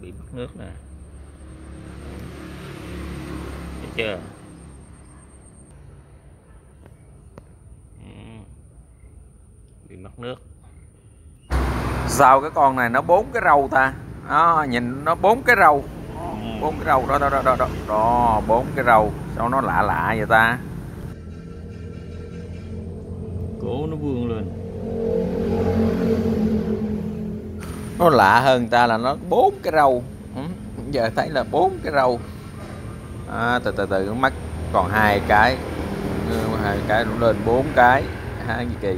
bị mất nước nè. Thấy chưa? Ừ. bị mất nước. Sao cái con này nó bốn cái râu ta? Đó, nhìn nó bốn cái râu. Bốn cái râu đó đó đó đó đó. Đó bốn cái râu. Sao nó lạ lạ vậy ta? Cổ nó vươn lên nó lạ hơn ta là nó bốn cái râu. Ừ, giờ thấy là bốn cái râu. À, từ từ từ mắt còn hai cái. Ừ, hai cái lên bốn cái. Hai gì kỳ?